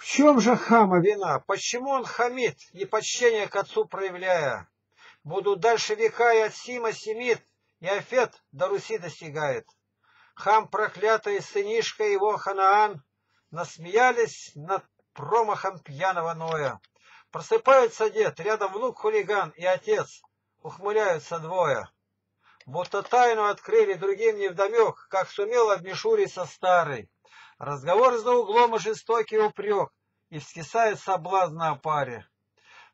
В чем же хама вина? Почему он хамит, непочтение к отцу проявляя? Будут дальше века и от Сима семит, и Афет до Руси достигает. Хам проклятый, сынишка его Ханаан, насмеялись над промахом пьяного Ноя. Просыпается дед, рядом внук хулиган и отец, ухмыляются двое. Будто тайну открыли другим невдомек, как сумел обмешуриться старый. Разговор за углом и жестокий упрек, и вскисает соблазн на паре.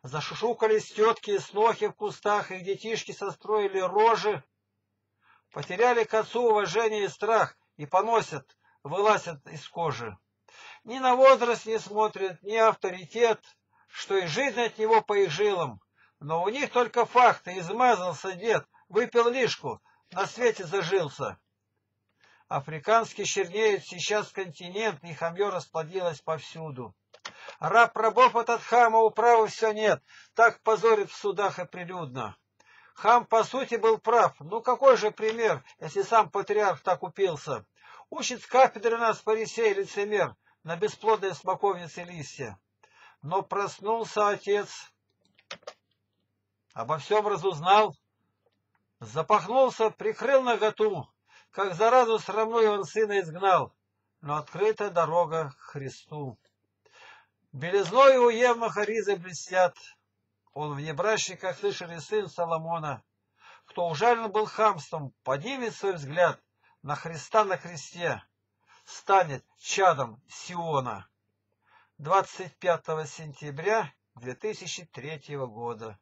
Зашушукались тетки и снохи в кустах, их детишки состроили рожи, потеряли к отцу уважение и страх, и поносят, вылазят из кожи. Ни на возраст не смотрят, ни авторитет, что и жизнь от него по их жилам. Но у них только факты, измазался дед, выпил лишку, на свете зажился. Африканский чернеет сейчас континент, и хамье расплодилось повсюду. Раб рабов этот хама, управы все нет, так позорит в судах и прилюдно. Хам, по сути, был прав. Ну какой же пример, если сам патриарх так упился? Учит с кафедры нас фарисей лицемер на бесплодные смоковницы листья. Но проснулся отец, обо всем разузнал, запахнулся, прикрыл наготу, как заразу срамную он сына изгнал, но открыта дорога к Христу. Белизной у Евнуха ризы блестят, он в небрачниках слышали сын Соломона. Кто ужален был хамством, поднимет свой взгляд на Христа на кресте, станет чадом Сиона. 25 сентября 2003 года.